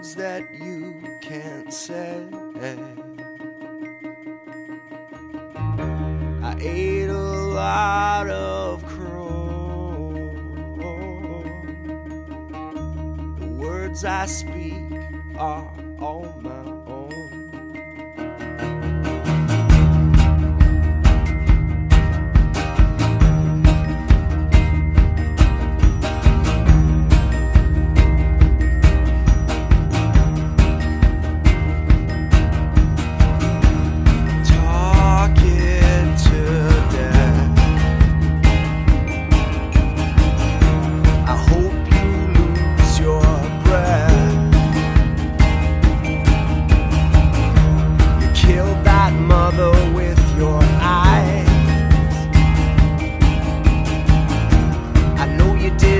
words that you can't say. I ate a lot of crow. The words I speak are all mine. did.